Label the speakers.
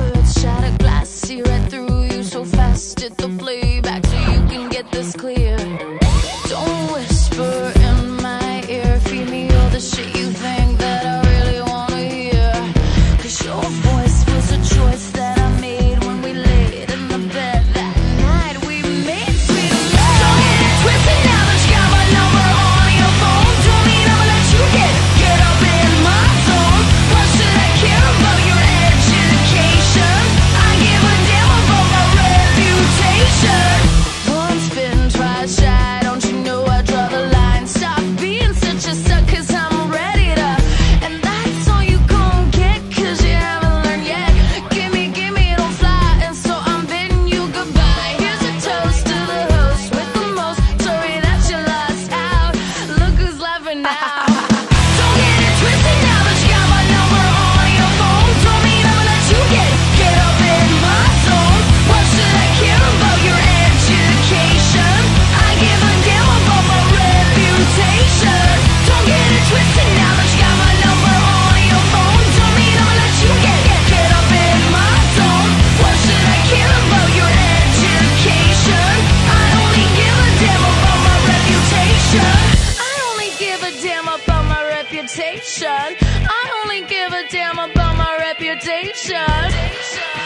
Speaker 1: words shattered glass, see right through you so fast. It's the playback, so you can get this clear. Don't I only give a damn about my reputation.